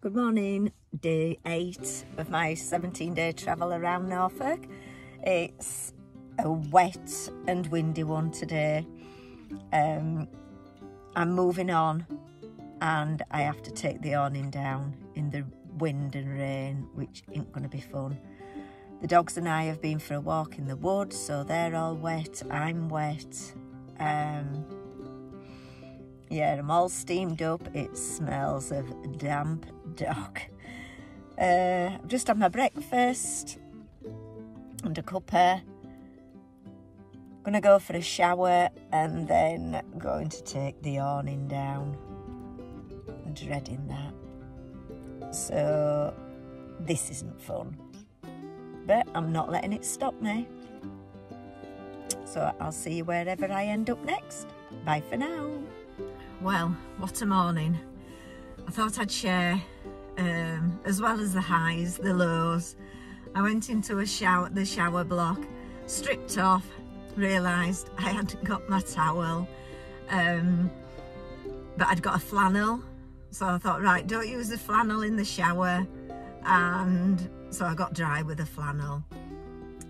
Good morning, day eight of my 17 day travel around Norfolk. It's a wet and windy one today. Um, I'm moving on and I have to take the awning down in the wind and rain, which ain't going to be fun. The dogs and I have been for a walk in the woods, so they're all wet. I'm wet. Um, yeah, I'm all steamed up. It smells of damp Uh, I've just had my breakfast and a cuppa. Gonna go for a shower and then going to take the awning down. I'm dreading that. So this isn't fun. But I'm not letting it stop me. So I'll see you wherever I end up next. Bye for now. Well, what a morning. I thought I'd share, um, as well as the highs, the lows. I went into a shower, the shower block, stripped off, realised I hadn't got my towel, um, but I'd got a flannel. So I thought, right, don't use the flannel in the shower. And so I got dry with a flannel.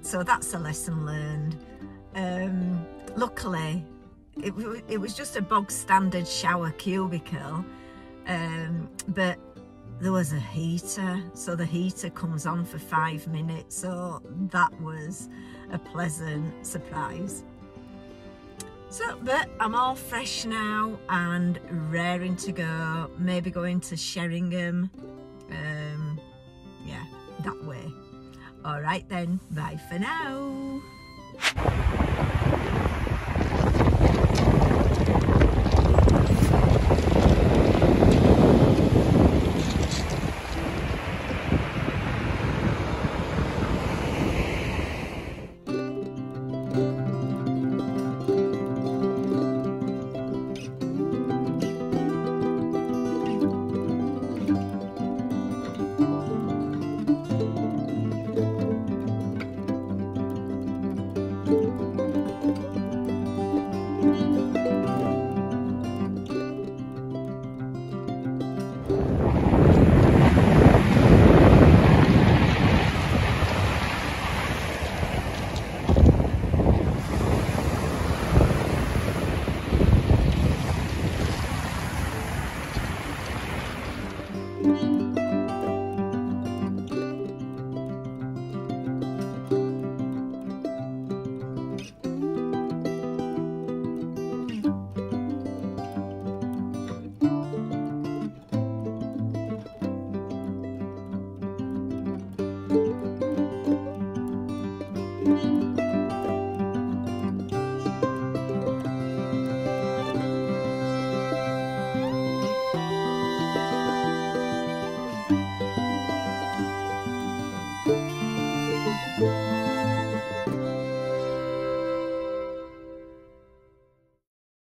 So that's a lesson learned. Um, luckily, it, it was just a bog standard shower cubicle, um, but there was a heater, so the heater comes on for five minutes, so that was a pleasant surprise. So, but I'm all fresh now and raring to go, maybe going to Sheringham, um, yeah, that way. All right then, bye for now.